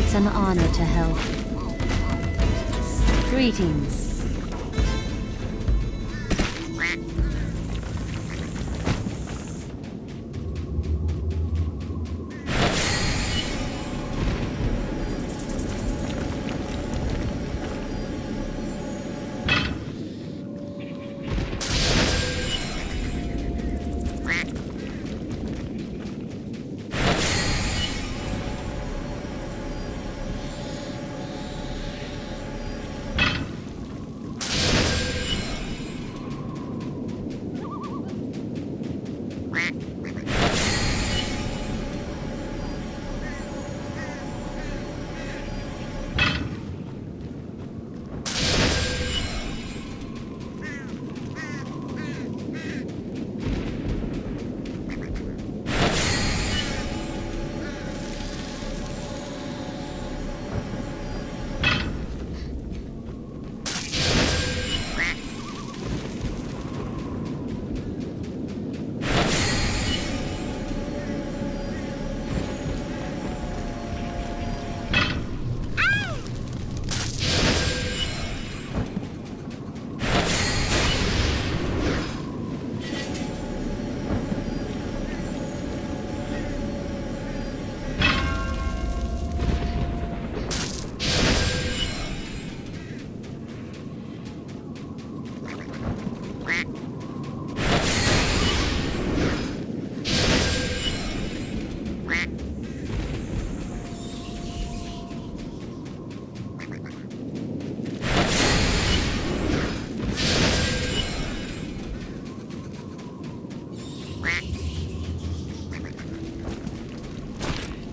It's an honor to help. Greetings.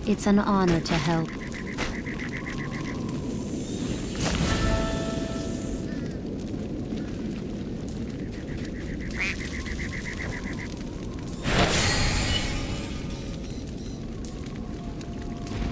It's an honor to help.